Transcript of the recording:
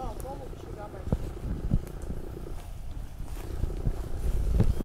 Stop,